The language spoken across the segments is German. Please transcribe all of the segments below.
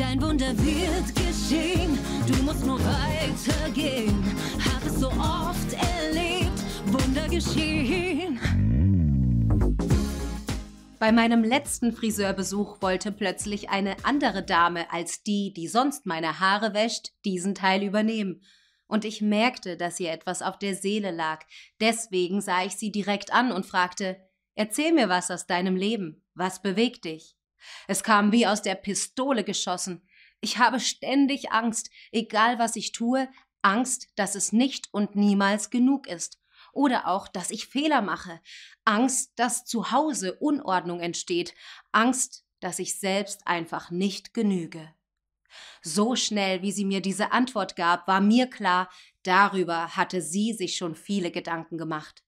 Dein Wunder wird geschehen, du musst nur weitergehen. Hab es so oft erlebt, Wunder geschehen. Bei meinem letzten Friseurbesuch wollte plötzlich eine andere Dame als die, die sonst meine Haare wäscht, diesen Teil übernehmen. Und ich merkte, dass ihr etwas auf der Seele lag. Deswegen sah ich sie direkt an und fragte, Erzähl mir was aus deinem Leben. Was bewegt dich? Es kam wie aus der Pistole geschossen. Ich habe ständig Angst, egal was ich tue, Angst, dass es nicht und niemals genug ist oder auch, dass ich Fehler mache, Angst, dass zu Hause Unordnung entsteht, Angst, dass ich selbst einfach nicht genüge. So schnell, wie sie mir diese Antwort gab, war mir klar, darüber hatte sie sich schon viele Gedanken gemacht.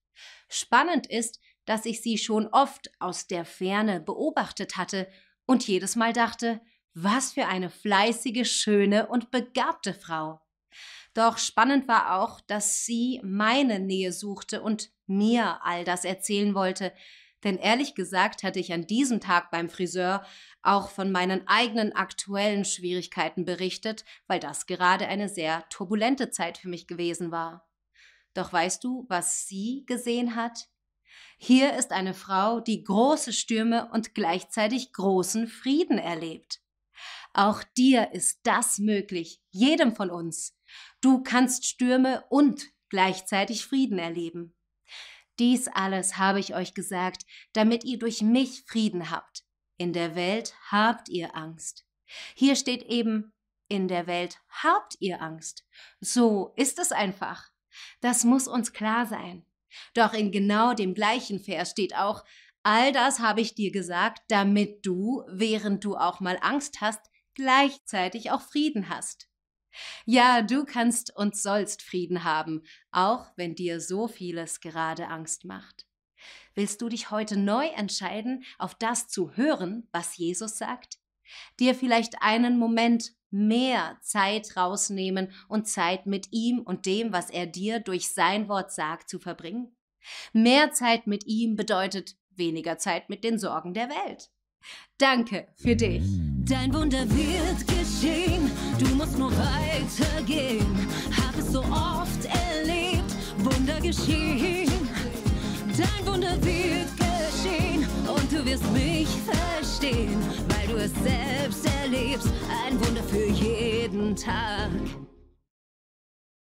Spannend ist, dass ich sie schon oft aus der Ferne beobachtet hatte und jedes Mal dachte, was für eine fleißige, schöne und begabte Frau. Doch spannend war auch, dass sie meine Nähe suchte und mir all das erzählen wollte, denn ehrlich gesagt hatte ich an diesem Tag beim Friseur auch von meinen eigenen aktuellen Schwierigkeiten berichtet, weil das gerade eine sehr turbulente Zeit für mich gewesen war. Doch weißt du, was sie gesehen hat? Hier ist eine Frau, die große Stürme und gleichzeitig großen Frieden erlebt. Auch dir ist das möglich, jedem von uns. Du kannst Stürme und gleichzeitig Frieden erleben. Dies alles habe ich euch gesagt, damit ihr durch mich Frieden habt. In der Welt habt ihr Angst. Hier steht eben, in der Welt habt ihr Angst. So ist es einfach. Das muss uns klar sein. Doch in genau dem gleichen Vers steht auch, all das habe ich dir gesagt, damit du, während du auch mal Angst hast, gleichzeitig auch Frieden hast. Ja, du kannst und sollst Frieden haben, auch wenn dir so vieles gerade Angst macht. Willst du dich heute neu entscheiden, auf das zu hören, was Jesus sagt? Dir vielleicht einen Moment mehr Zeit rausnehmen und Zeit mit ihm und dem, was er dir durch sein Wort sagt, zu verbringen? Mehr Zeit mit ihm bedeutet weniger Zeit mit den Sorgen der Welt. Danke für dich. Dein Wunder wird geschehen, du musst nur weitergehen. Hab es so oft erlebt, Wunder geschehen. Dein Wunder wird du wirst mich verstehen, weil du es selbst erlebst. Ein Wunder für jeden Tag.